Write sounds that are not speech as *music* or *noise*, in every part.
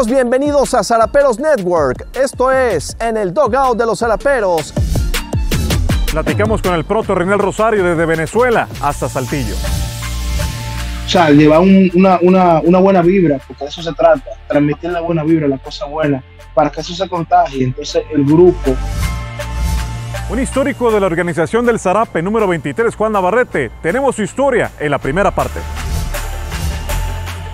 amigos, bienvenidos a Zaraperos Network. Esto es En el Dogout de los Zaraperos. Platicamos con el proto Renel Rosario desde Venezuela hasta Saltillo. O sea, llevar una, una, buena vibra, porque de eso se trata, transmitir la buena vibra, la cosa buena, para que eso se contagie. Entonces el grupo un histórico de la organización del Zarape número 23, Juan Navarrete. Tenemos su historia en la primera parte.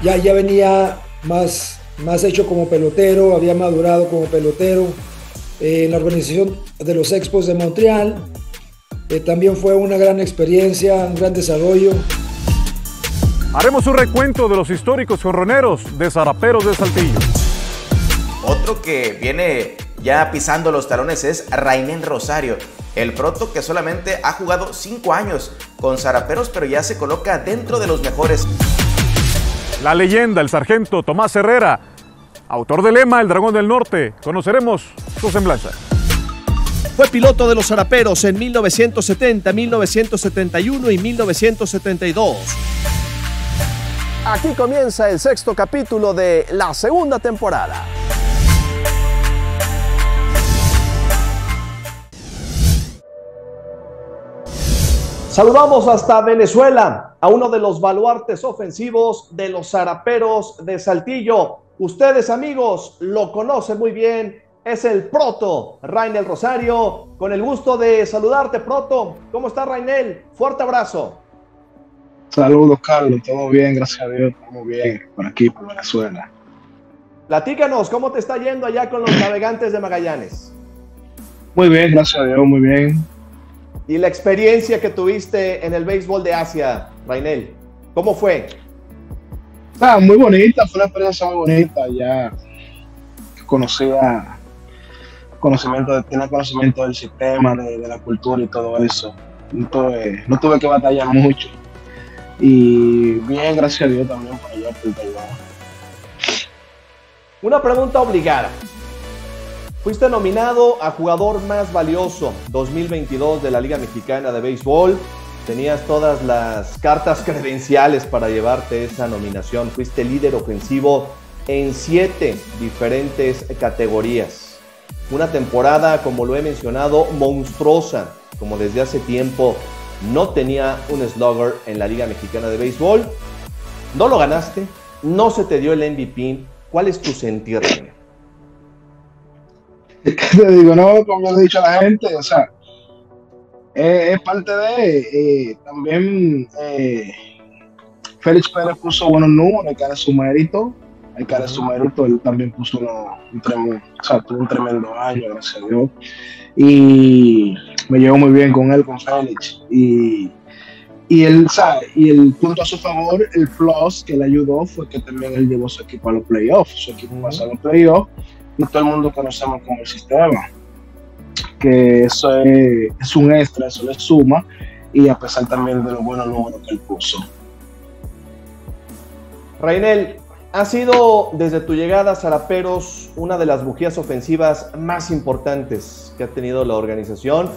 Ya, ya venía más, más hecho como pelotero, había madurado como pelotero eh, en la organización de los Expos de Montreal. Eh, también fue una gran experiencia, un gran desarrollo. Haremos un recuento de los históricos jorroneros de Zaraperos de Saltillo. Otro que viene ya pisando los talones es Rainen Rosario, el proto que solamente ha jugado 5 años con Zaraperos, pero ya se coloca dentro de los mejores. La leyenda, el sargento Tomás Herrera, autor del lema El Dragón del Norte. Conoceremos su semblanza. Fue piloto de los Zaraperos en 1970, 1971 y 1972. Aquí comienza el sexto capítulo de la segunda temporada. Saludamos hasta Venezuela a uno de los baluartes ofensivos de los zaraperos de Saltillo. Ustedes amigos lo conocen muy bien, es el Proto, Rainel Rosario. Con el gusto de saludarte, Proto. ¿Cómo está Rainel? Fuerte abrazo. Saludos, Carlos. Todo bien, gracias a Dios. Todo bien por aquí, por Venezuela. Platícanos, ¿cómo te está yendo allá con los navegantes de Magallanes? Muy bien, gracias a Dios, muy bien y la experiencia que tuviste en el béisbol de Asia, Rainel. ¿Cómo fue? Ah, muy bonita, fue una experiencia muy bonita. Ya conocía conocimiento, tenía conocimiento del sistema, de, la cultura y todo eso. Entonces, no tuve que batallar mucho. Y bien, gracias a Dios también por allá por Una pregunta obligada. Fuiste nominado a jugador más valioso 2022 de la Liga Mexicana de Béisbol. Tenías todas las cartas credenciales para llevarte esa nominación. Fuiste líder ofensivo en siete diferentes categorías. Una temporada, como lo he mencionado, monstruosa, como desde hace tiempo no tenía un slugger en la Liga Mexicana de Béisbol. No lo ganaste, no se te dio el MVP. ¿Cuál es tu sentir, te digo, no, como he dicho a la gente, o sea, es parte de, eh, también eh, Félix Pérez puso buenos números, hay que dar su mérito, hay que dar su mérito, él también puso un, tremendo, o sea, tuvo un tremendo año, gracias a Dios, y me llevo muy bien con él, con Félix, y, y él, sabe, y el punto a su favor, el plus que le ayudó fue que también él llevó su equipo a los playoffs, su equipo pasó a los playoffs, todo el mundo conocemos como el sistema, que eso es, un extra, eso le suma, y a pesar también de los buenos números que él puso. Rainel, ha sido desde tu llegada a Zaraperos una de las bujías ofensivas más importantes que ha tenido la organización.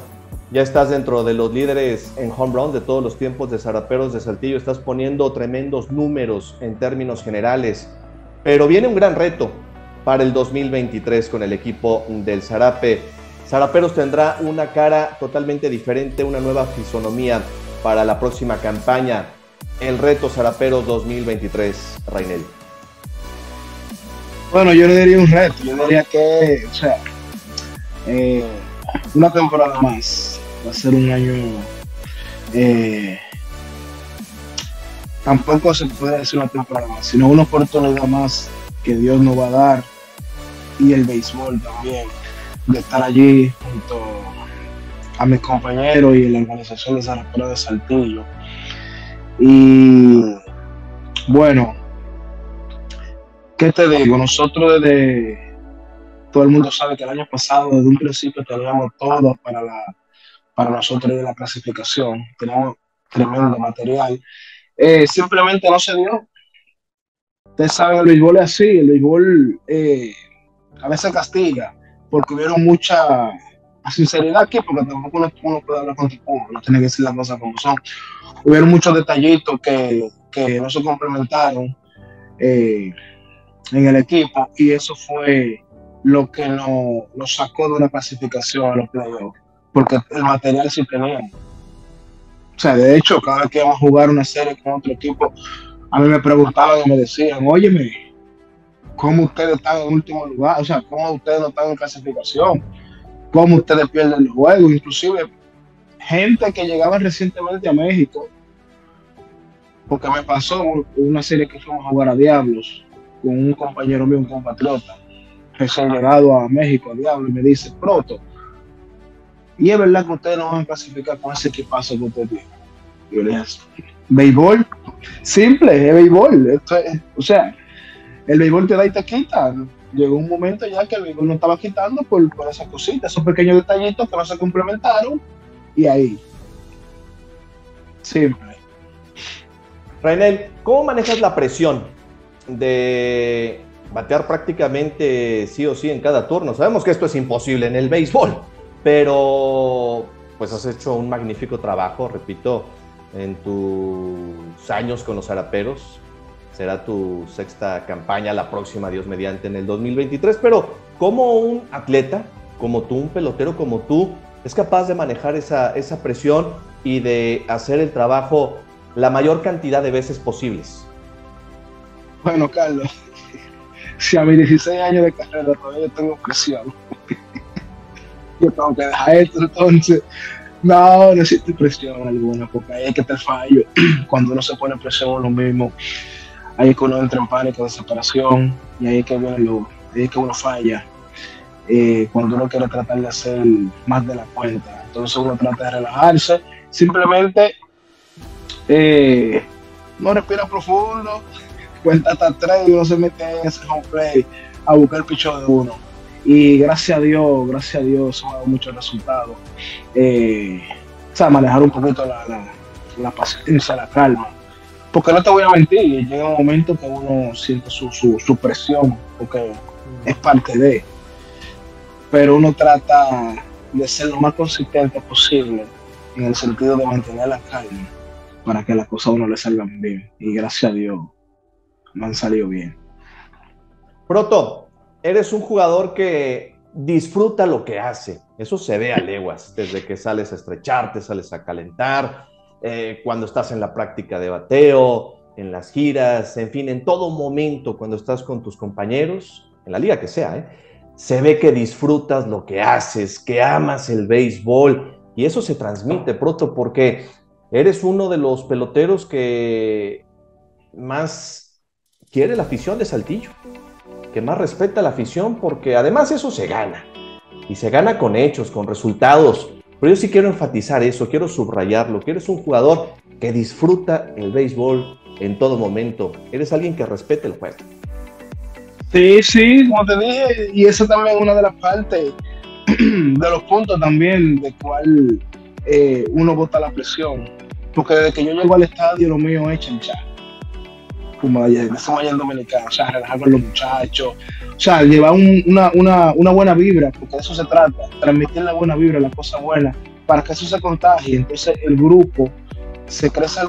Ya estás dentro de los líderes en home run de todos los tiempos de Zaraperos de Saltillo. Estás poniendo tremendos números en términos generales. Pero viene un gran reto para el 2023 con el equipo del Zarape. Zaraperos tendrá una cara totalmente diferente, una nueva fisonomía para la próxima campaña. El reto Zaraperos 2023, Rainel. Bueno, yo le diría un reto, yo diría que, o sea, eh, una temporada más, va a ser un año, eh, tampoco se puede decir una temporada más, sino una oportunidad más que Dios nos va a dar y el béisbol también, de estar allí junto a mis compañeros y la organización de Zaraperos de Saltillo. Y bueno, ¿qué te digo? Nosotros desde, todo el mundo sabe que el año pasado, desde un principio, teníamos todo para, para nosotros de la clasificación, teníamos tremendo material. Eh, simplemente no se dio. Ustedes saben, el béisbol es así, el béisbol eh, a veces castiga, porque hubieron mucha sinceridad aquí, porque tampoco uno, puede hablar con tu no tiene que decir las cosas como son. Hubieron muchos detallitos que, que no se complementaron. Eh, en el equipo y eso fue lo que nos, sacó de una clasificación a los playoffs, porque el material sí teníamos. O sea, de hecho, cada vez que íbamos a jugar una serie con otro equipo, a mí me preguntaban y me decían, óyeme, ¿cómo ustedes están en último lugar? O sea, ¿cómo ustedes no están en clasificación? ¿Cómo ustedes pierden el juego? Inclusive, gente que llegaba recientemente a México, porque me pasó una serie que fuimos a jugar a Diablos con un compañero mío, un compatriota, recién llegado a México a Diablo, y me dice, Proto, y es verdad que ustedes no van a clasificar con ese equipazo que ustedes tienen. Yo le dije, béisbol, simple, es béisbol. o sea, el béisbol te da y te quita. Llegó un momento ya que el béisbol no estaba quitando por, por esas cositas, esos pequeños detallitos que no se complementaron, y ahí. Simple. Rainel, ¿cómo manejas la presión de batear prácticamente sí o sí en cada turno? Sabemos que esto es imposible en el béisbol, pero pues has hecho un magnífico trabajo, repito, en tus años con los Araperos. Será tu sexta campaña, la próxima, Dios mediante, en el 2023. Pero como un atleta, como tú, un pelotero como tú, es capaz de manejar esa, esa presión y de hacer el trabajo la mayor cantidad de veces posibles. Bueno, Carlos, *laughs* si a mis 16 años de carrera todavía tengo presión, *laughs* yo tengo que dejar esto entonces. No, no existe presión alguna, porque ahí es que te fallo. *clears throat* Cuando uno se pone presión en lo mismo, ahí es que uno entra en pánico, desesperación, y ahí es que lo, ahí es que uno falla. Eh, cuando uno quiere tratar de hacer más de la cuenta. Entonces uno trata de relajarse, simplemente eh, no respira profundo, *laughs* cuenta hasta tres y uno se mete en ese home play a buscar el picho de uno y gracias a Dios, gracias a Dios, eso ha dado muchos resultados. Eh, o sea, manejar un poquito la, la, paciencia, la calma. Porque no te voy a mentir, llega un momento que uno siente su, su, presión, porque es parte de. Pero uno trata de ser lo más consistente posible en el sentido de mantener la calma para que las cosas a uno le salgan bien. Y gracias a Dios me han salido bien. Proto, eres un jugador que disfruta lo que hace. Eso se ve a leguas, desde que sales a estrecharte, sales a calentar, eh, cuando estás en la práctica de bateo, en las giras, en fin, en todo momento, cuando estás con tus compañeros, en la liga que sea, ¿eh? se ve que disfrutas lo que haces, que amas el béisbol, y eso se transmite, Proto, porque eres uno de los peloteros que más quiere la afición de Saltillo que más respeta la afición, porque además eso se gana. Y se gana con hechos, con resultados. Pero yo sí quiero enfatizar eso, quiero subrayarlo, eres un jugador que disfruta el béisbol en todo momento. Eres alguien que respeta el juego. Sí, sí, como te dije, y eso también es una de las partes, *clears throat* de los puntos también, de cuál eh, uno bota la presión. Porque desde que yo llego al estadio, lo mío es chanchar como allá, en Dominicana, o sea, relajar con los muchachos, o sea, llevar una, buena vibra, porque de eso se trata, transmitir la buena vibra, la cosa buena, para que eso se contagie, entonces el grupo se crece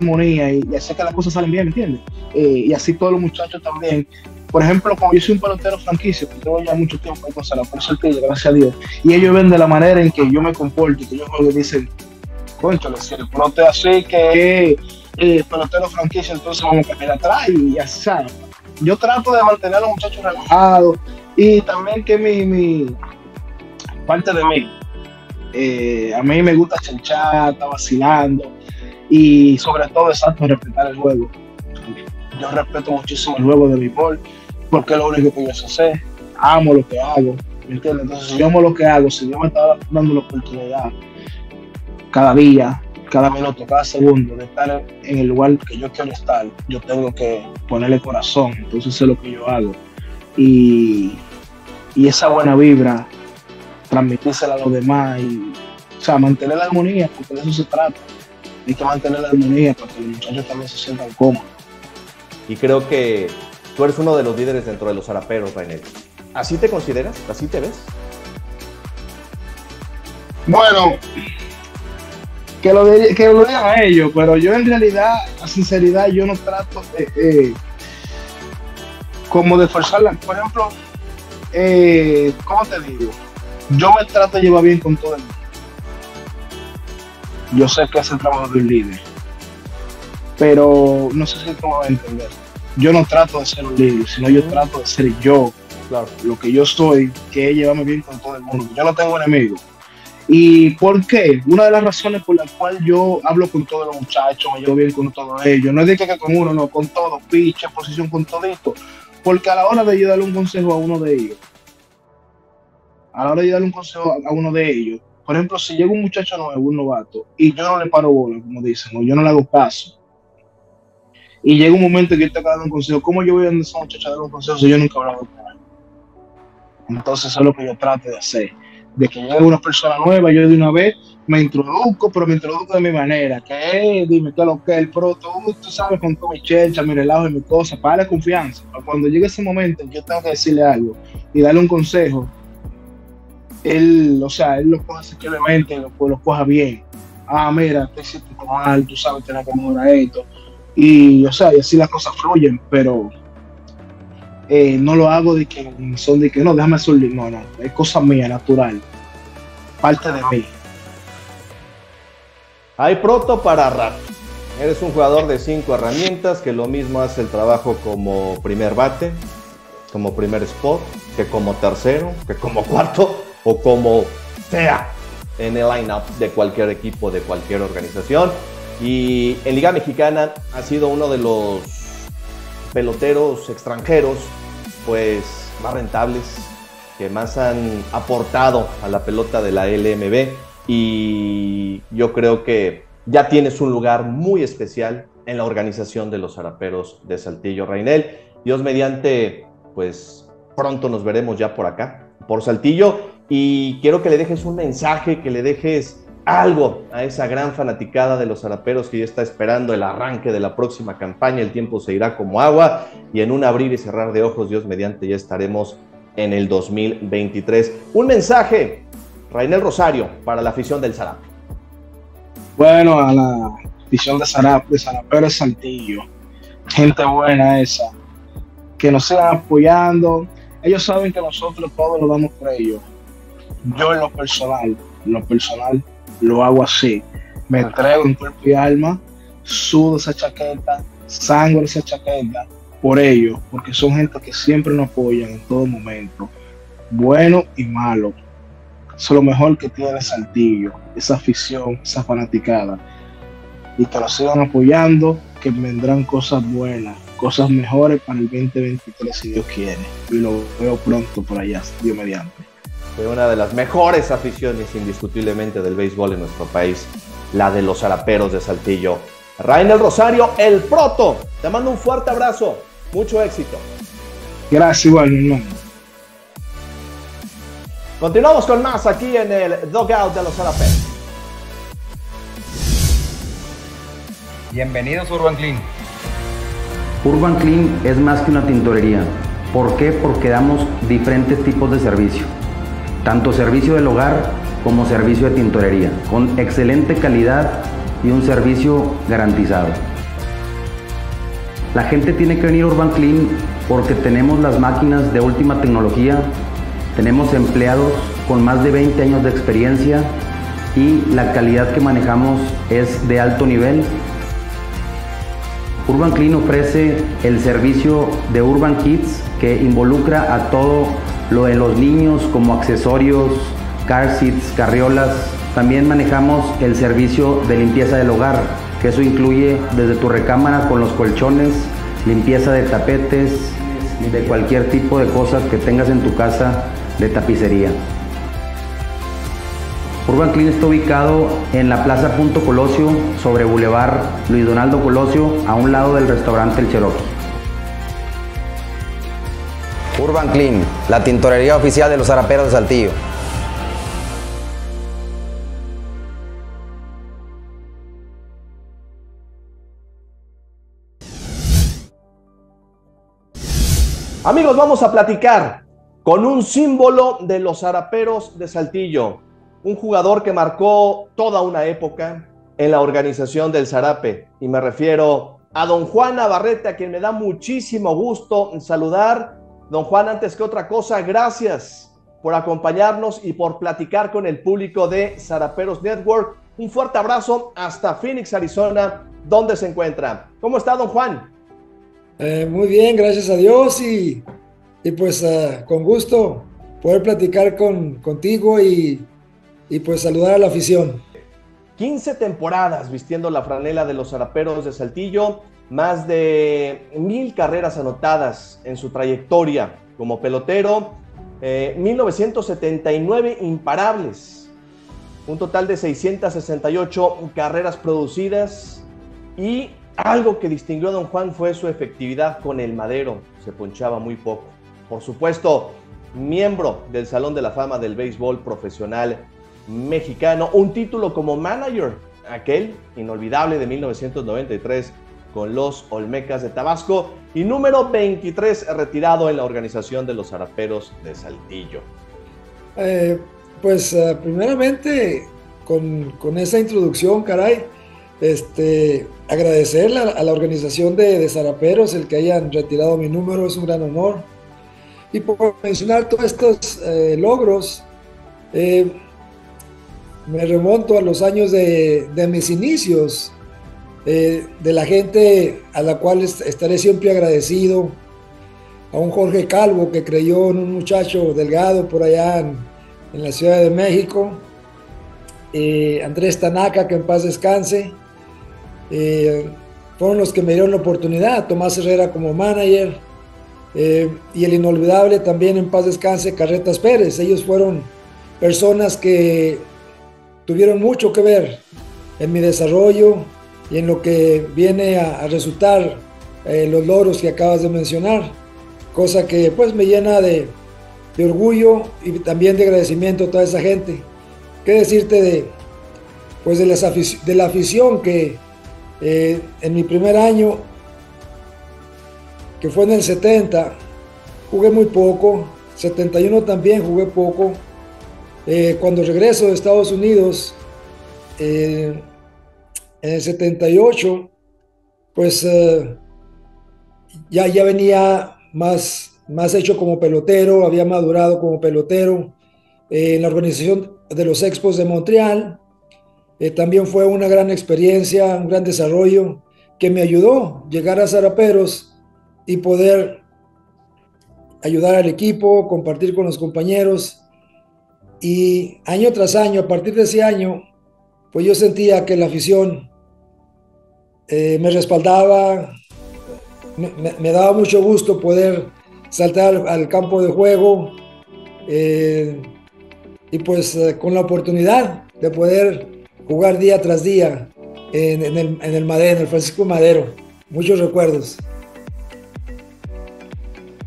armonía y, y hace que las cosas salen bien, ¿me entiendes? Eh, y así todos los muchachos también. Por ejemplo, como yo soy un pelotero franquicia, que tengo ya mucho tiempo con Sala, por Saltillo, gracias a Dios, y ellos ven de la manera en que yo me comporto, que ellos me dicen, conchale, si el pelote así que eh, pelotero franquicia, entonces vamos a caer atrás y ya sabes. Yo trato de mantener a los muchachos relajados y también que mi, mi parte de mí, eh, a mí me gusta chanchar, estar vacilando y sobre todo, exacto, respetar el juego. Yo respeto muchísimo el juego de mi bol porque es lo único que yo sé. Amo lo que hago, ¿me entiendes? Entonces, si yo amo lo que hago, si yo me está dando la oportunidad cada día, cada minuto, cada segundo de estar en el lugar que yo quiero estar, yo tengo que ponerle corazón, entonces eso es lo que yo hago. Y, y esa buena vibra, transmitírsela a los demás y, o sea, mantener la armonía, porque de eso se trata. Hay que mantener la armonía para que los muchachos también se sientan cómodos. Y creo que tú eres uno de los líderes dentro de los araperos, Rainer. ¿Así te consideras? ¿Así te ves? Bueno, que lo, que lo digan a ellos, pero yo en realidad, a sinceridad, yo no trato de... como de forzarla. Por ejemplo, eh, ¿cómo te digo? Yo me trato de llevar bien con todo el mundo. Yo sé que es el trabajo de un líder, pero no sé si tú me vas a entender. Yo no trato de ser un líder, sino yo trato de ser yo, lo que yo soy, que es llevarme bien con todo el mundo. Yo no tengo enemigos. ¿Y por qué? Una de las razones por las cuales yo hablo con todos los muchachos, me llevo bien con todos ellos, no es de que con uno, no, con todos, piche, posición, con todo esto. Porque a la hora de yo darle un consejo a uno de ellos, a la hora de darle un consejo a uno de ellos, por ejemplo, si llega un muchacho nuevo, un novato, y yo no le paro bola, como dicen, o yo no le hago caso, y llega un momento que yo te dando un consejo, ¿cómo yo voy a dar a esa muchacha a dar un consejo si yo nunca he hablado con él? Entonces, eso es lo que yo trato de hacer de que llegue una persona nueva, yo de una vez me introduzco, pero me introduzco de mi manera, que es, dime qué lo que es el proto, tú sabes, con todo mi chelcha, mi relajo y mi cosa, para la confianza. cuando llegue ese momento, yo tengo que decirle algo y darle un consejo, él, o sea, él lo coja simplemente, lo, lo coja bien. Ah, mira, te hiciste mal, tú sabes, tener que mejorar esto. Y, o sea, y así las cosas fluyen, pero eh, no lo hago de que son de que no, déjame subir, no, no, es cosa mía, natural, parte de mí. Hay proto para rap. Eres un jugador de cinco herramientas que lo mismo hace el trabajo como primer bate, como primer spot, que como tercero, que como cuarto o como sea en el lineup de cualquier equipo, de cualquier organización. Y en Liga Mexicana ha sido uno de los peloteros extranjeros pues más rentables, que más han aportado a la pelota de la LMB y yo creo que ya tienes un lugar muy especial en la organización de los zaraperos de Saltillo Reinel. Dios mediante, pues pronto nos veremos ya por acá, por Saltillo y quiero que le dejes un mensaje, que le dejes algo a esa gran fanaticada de los zaraperos que ya está esperando el arranque de la próxima campaña. El tiempo se irá como agua y en un abrir y cerrar de ojos, Dios mediante, ya estaremos en el 2023. Un mensaje, Rainel Rosario, para la afición del Zarape. Bueno, a la afición de Zarape, de Zaraperos Santillo, gente buena esa, que nos sigan apoyando. Ellos saben que nosotros todos lo damos por ellos. Yo en lo personal, en lo personal, lo hago así. Me entrego en cuerpo y alma, sudo esa chaqueta, sangro esa chaqueta por ellos, porque son gente que siempre nos apoyan en todo momento, bueno y malo. Eso es lo mejor que tiene Saltillo, esa afición, esa fanaticada. Y que lo sigan apoyando, que vendrán cosas buenas, cosas mejores para el 2023 si Dios quiere. Y lo veo pronto por allá, Dios mediante de una de las mejores aficiones indiscutiblemente del béisbol en nuestro país, la de los zaraperos de Saltillo. Rainel Rosario, el proto, te mando un fuerte abrazo, mucho éxito. Gracias, igual, hermano. Continuamos con más aquí en el Dogout de los Zaraperos. Bienvenidos a Urban Clean. Urban Clean es más que una tintorería. ¿Por qué? Porque damos diferentes tipos de servicio tanto servicio del hogar como servicio de tintorería, con excelente calidad y un servicio garantizado. La gente tiene que venir a Urban Clean porque tenemos las máquinas de última tecnología, tenemos empleados con más de 20 años de experiencia y la calidad que manejamos es de alto nivel. Urban Clean ofrece el servicio de Urban Kids que involucra a todo lo de los niños como accesorios, car seats, carriolas. También manejamos el servicio de limpieza del hogar, que eso incluye desde tu recámara con los colchones, limpieza de tapetes, de cualquier tipo de cosas que tengas en tu casa de tapicería. Urban Clean está ubicado en la Plaza Punto Colosio, sobre Boulevard Luis Donaldo Colosio, a un lado del restaurante El Cherokee. Urban Clean, la tintorería oficial de los zaraperos de Saltillo. Amigos, vamos a platicar con un símbolo de los zaraperos de Saltillo, un jugador que marcó toda una época en la organización del Zarape, y me refiero a don Juan Navarrete, a quien me da muchísimo gusto saludar. Don Juan, antes que otra cosa, gracias por acompañarnos y por platicar con el público de Zaraperos Network. Un fuerte abrazo hasta Phoenix, Arizona, donde se encuentra. ¿Cómo está, don Juan? Eh, muy bien, gracias a Dios y, y pues uh, con gusto poder platicar con, contigo y, y pues saludar a la afición. 15 temporadas vistiendo la franela de los zaraperos de Saltillo, más de mil carreras anotadas en su trayectoria como pelotero, eh, 1979 imparables, un total de 668 carreras producidas y algo que distinguió a don Juan fue su efectividad con el madero, se ponchaba muy poco. Por supuesto, miembro del Salón de la Fama del Béisbol Profesional mexicano, un título como manager, aquel inolvidable de 1993 con los Olmecas de Tabasco y número 23 retirado en la organización de los Zaraperos de Saltillo. Eh, pues uh, primeramente con, con, esa introducción, caray, este, agradecer a, a la organización de, de, Zaraperos el que hayan retirado mi número, es un gran honor. Y por mencionar todos estos eh, logros, eh, me remonto a los años de, de mis inicios, eh, de la gente a la cual estaré siempre agradecido, a un Jorge Calvo que creyó en un muchacho delgado por allá en, en la Ciudad de México, eh, Andrés Tanaka, que en paz descanse, eh, fueron los que me dieron la oportunidad, Tomás Herrera como manager, y el inolvidable también en paz descanse, Carretas Pérez, ellos fueron personas que tuvieron mucho que ver en mi desarrollo y en lo que viene a, resultar eh, los logros que acabas de mencionar, cosa que pues me llena de, orgullo y también de agradecimiento a toda esa gente. ¿Qué decirte de, pues de, de la afición que eh, en mi primer año, que fue en el 70, jugué muy poco, 71 también jugué poco, eh, cuando regreso de Estados Unidos, eh, en el 78, pues eh, ya, ya venía más, más hecho como pelotero, había madurado como pelotero eh, en la organización de los Expos de Montreal. También fue una gran experiencia, un gran desarrollo que me ayudó a llegar a Zaraperos y poder ayudar al equipo, compartir con los compañeros. Y año tras año, a partir de ese año, pues yo sentía que la afición eh, me respaldaba, me, me, daba mucho gusto poder saltar al campo de juego eh, y pues eh, con la oportunidad de poder jugar día tras día en, el, en el Madero, en el Francisco Madero. Muchos recuerdos.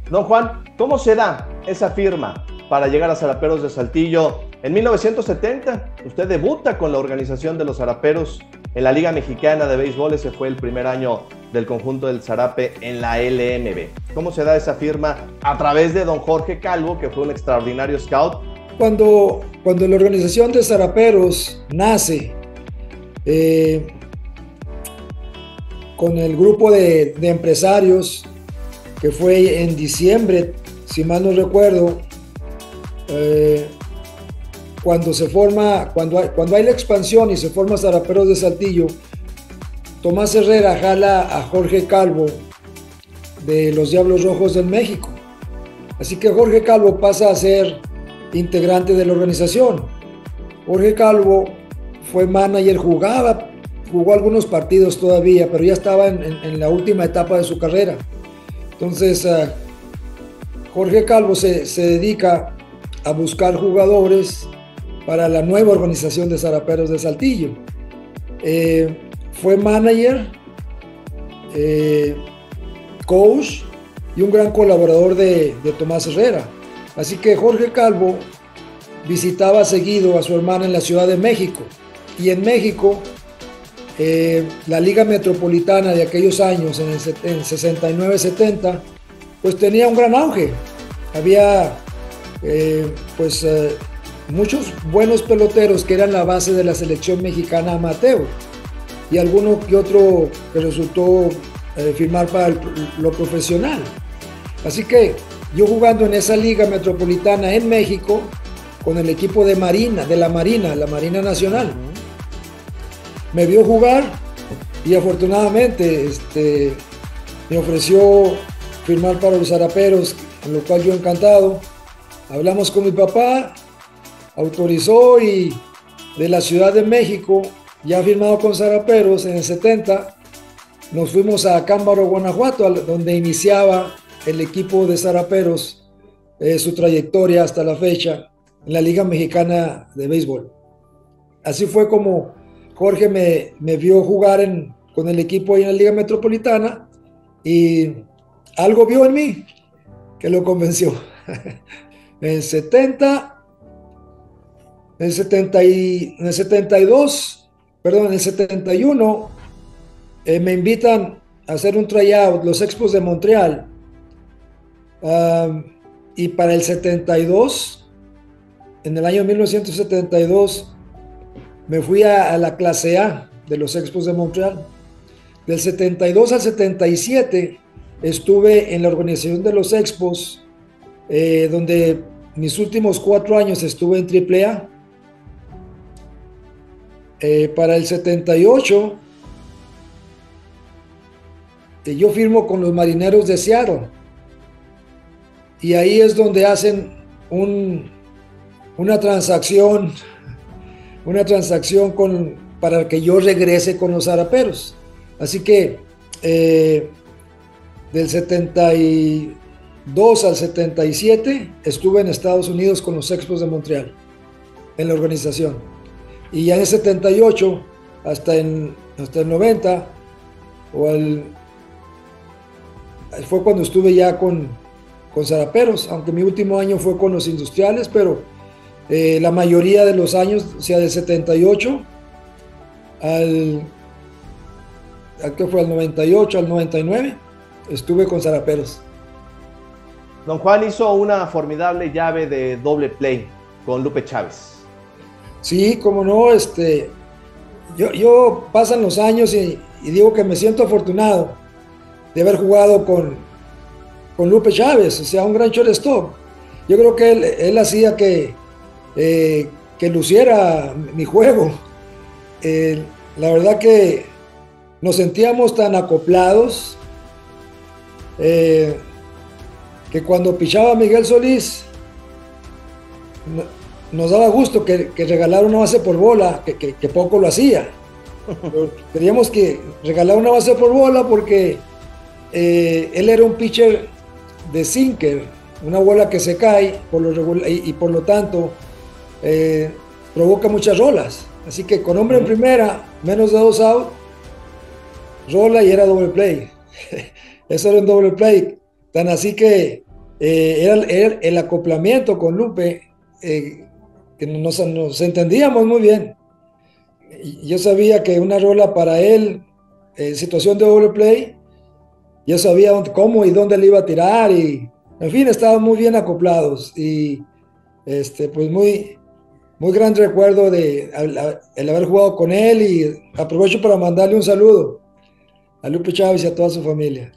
Don Juan, ¿cómo se da esa firma para llegar a Zaraperos de Saltillo. En 1970, usted debuta con la organización de los Zaraperos en la Liga Mexicana de Béisbol. Ese fue el primer año del conjunto del Zarape en la LMB. ¿Cómo se da esa firma? A través de don Jorge Calvo, que fue un extraordinario scout. Cuando, cuando la organización de Zaraperos nace, eh, con el grupo de, empresarios, que fue en diciembre, si mal no recuerdo, eh, cuando se forma, cuando hay, cuando hay la expansión y se forma Zaraperos de Saltillo, Tomás Herrera jala a Jorge Calvo de los Diablos Rojos del México. Así que Jorge Calvo pasa a ser integrante de la organización. Jorge Calvo fue manager, jugaba, jugó algunos partidos todavía, pero ya estaba en, la última etapa de su carrera. Entonces, uh, Jorge Calvo se, se dedica a buscar jugadores para la nueva organización de Zaraperos de Saltillo. Eh, fue manager, eh, coach y un gran colaborador de, de, Tomás Herrera. Así que Jorge Calvo visitaba seguido a su hermana en la Ciudad de México. Y en México, eh, la Liga Metropolitana de aquellos años, en el, el 69-70, pues tenía un gran auge. Había eh, pues eh, muchos buenos peloteros que eran la base de la selección mexicana amateur y alguno que otro que resultó firmar para lo profesional. Así que yo jugando en esa liga metropolitana en México con el equipo de Marina, de la Marina, la Marina Nacional, me vio jugar y afortunadamente este, me ofreció firmar para los Zaraperos, en lo cual yo encantado. Hablamos con mi papá, autorizó y de la Ciudad de México, ya firmado con Zaraperos en el 70, nos fuimos a Cámbaro, Guanajuato, donde iniciaba el equipo de Zaraperos eh, su trayectoria hasta la fecha en la Liga Mexicana de Béisbol. Así fue como Jorge me, me vio jugar en, con el equipo ahí en la Liga Metropolitana y algo vio en mí que lo convenció. *laughs* en 70, en, 70 y, en el 72, perdón, en el 71, eh, me invitan a hacer un tryout, los Expos de Montreal. Y para el 72, en el año 1972, me fui a, la clase A de los Expos de Montreal. Del 72 al 77 estuve en la organización de los Expos, eh, donde mis últimos cuatro años estuve en AAA. Eh, para el 78, eh, yo firmo con los marineros de Seattle. Y ahí es donde hacen una transacción, una transacción con, para que yo regrese con los zaraperos. Así que eh, del 72 al 77 estuve en Estados Unidos con los Expos de Montreal, en la organización. Y ya en el 78 hasta, en, hasta el 90, o fue cuando estuve ya con, con Zaraperos, aunque mi último año fue con los industriales, pero eh, la mayoría de los años, o sea, del 78 al que fue al 98, al 99, estuve con Zaraperos. Don Juan hizo una formidable llave de doble play con Lupe Chávez. Sí, como no, este, yo, yo pasan los años y, digo que me siento afortunado de haber jugado con, con Lupe Chávez, o sea, un gran shortstop. Yo creo que él, hacía que, eh, que luciera mi juego. Eh, la verdad que nos sentíamos tan acoplados eh, que cuando pichaba Miguel Solís nos daba gusto que, regalara una base por bola, que, poco lo hacía. queríamos que regalara una base por bola porque él era un pitcher de sinker, una bola que se cae por lo y, por lo tanto eh, provoca muchas rolas. Así que con hombre en primera, menos de dos outs, rola y era doble play. *laughs* Eso era un doble play. Tan así que eh, era, el acoplamiento con Lupe, eh, que nos, entendíamos muy bien. Yo sabía que una rola para él, en situación de doble play, yo sabía cómo y dónde le iba a tirar y, en fin, estaban muy bien acoplados y, este, pues muy, muy gran recuerdo de el haber jugado con él y aprovecho para mandarle un saludo a Lupe Chávez y a toda su familia.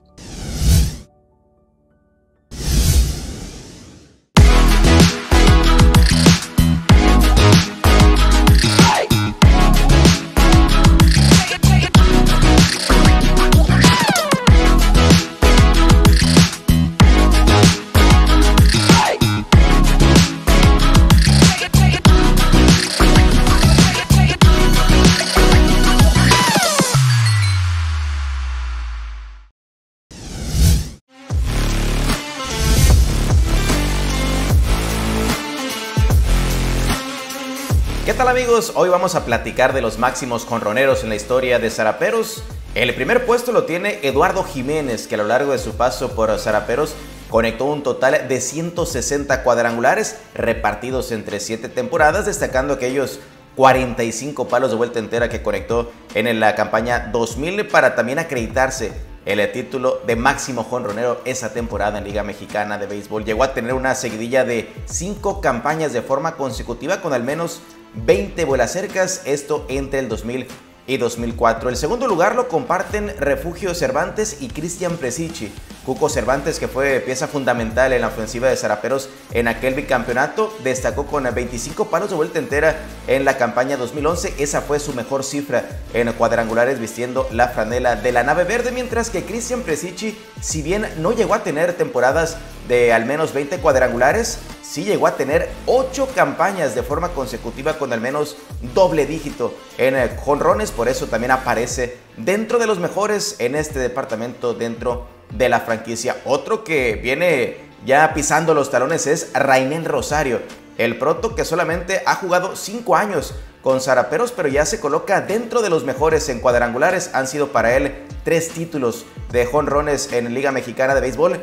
Hoy vamos a platicar de los máximos jonroneros en la historia de Zaraperos. El primer puesto lo tiene Eduardo Jiménez, que a lo largo de su paso por Zaraperos conectó un total de 160 cuadrangulares repartidos entre 7 temporadas, destacando aquellos 45 palos de vuelta entera que conectó en la campaña 2000 para también acreditarse el título de máximo jonronero esa temporada en Liga Mexicana de Béisbol. Llegó a tener una seguidilla de 5 campañas de forma consecutiva con al menos 20 vuelas cercas, esto entre el 2000 y 2004. El segundo lugar lo comparten Refugio Cervantes y Cristian Presichi. Cuco Cervantes, que fue pieza fundamental en la ofensiva de Zaraperos en aquel bicampeonato, destacó con 25 palos de vuelta entera en la campaña 2011. Esa fue su mejor cifra en cuadrangulares vistiendo la franela de la nave verde, mientras que Cristian Presichi, si bien no llegó a tener temporadas de al menos 20 cuadrangulares, sí llegó a tener 8 campañas de forma consecutiva con al menos doble dígito en jonrones, por eso también aparece dentro de los mejores en este departamento dentro de la franquicia. Otro que viene ya pisando los talones es Rainel Rosario, el proto que solamente ha jugado 5 años con Zaraperos, pero ya se coloca dentro de los mejores en cuadrangulares. Han sido para él tres títulos de jonrones en Liga Mexicana de Béisbol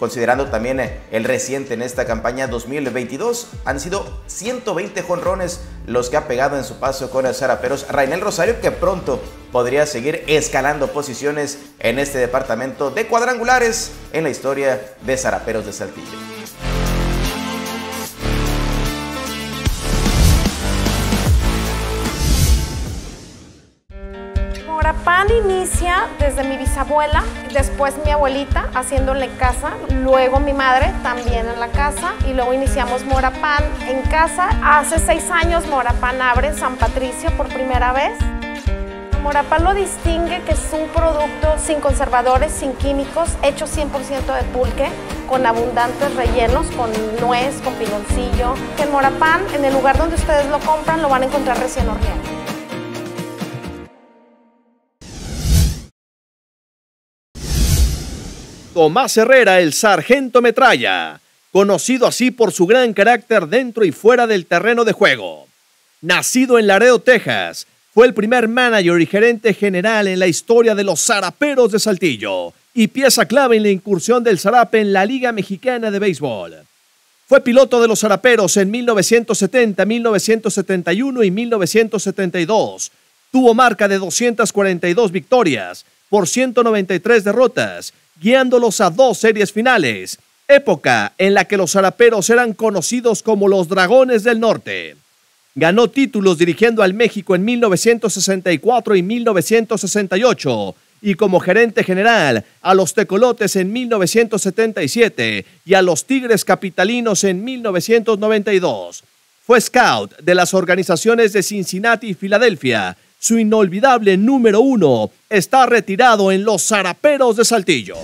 considerando también eh, el reciente en esta campaña 2022. Han sido 120 jonrones los que ha pegado en su paso con Zaraperos. Rainel Rosario que pronto podría seguir escalando posiciones en este departamento de cuadrangulares en la historia de Zaraperos de Saltillo. Morapán inicia desde mi bisabuela, después mi abuelita haciéndole casa, luego mi madre también en la casa y luego iniciamos Morapán en casa. Hace seis años Morapán abre en San Patricio por primera vez. Morapán lo distingue que es un producto sin conservadores, sin químicos, hecho 100% de pulque, con abundantes rellenos, con nuez, con piloncillo. En Morapán, en el lugar donde ustedes lo compran, lo van a encontrar recién horneado. Tomás Herrera, el sargento metralla, conocido así por su gran carácter dentro y fuera del terreno de juego. Nacido en Laredo, Texas, fue el primer manager y gerente general en la historia de los zaraperos de Saltillo y pieza clave en la incursión del zarape en la Liga Mexicana de Béisbol. Fue piloto de los zaraperos en 1970, 1971 y 1972. Tuvo marca de 242 victorias por 193 derrotas guiándolos a dos series finales, época en la que los zaraperos eran conocidos como los Dragones del Norte. Ganó títulos dirigiendo al México en 1964 y 1968 y como gerente general a los Tecolotes en 1977 y a los Tigres Capitalinos en 1992. Fue scout de las organizaciones de Cincinnati y Filadelfia su inolvidable número uno está retirado en los Zaraperos de Saltillo.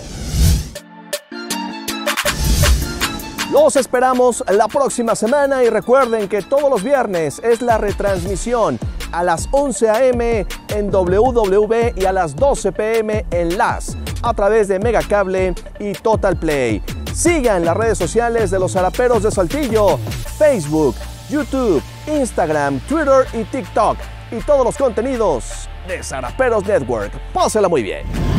Los esperamos la próxima semana y recuerden que todos los viernes es la retransmisión a las 11 a.m. en WW y a las 12 p.m. en LAS a través de Megacable y Total Play. Sigan las redes sociales de los Zaraperos de Saltillo, Facebook, YouTube, Instagram, Twitter y TikTok y todos los contenidos de Zaraperos Network. Pásela muy bien.